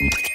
you.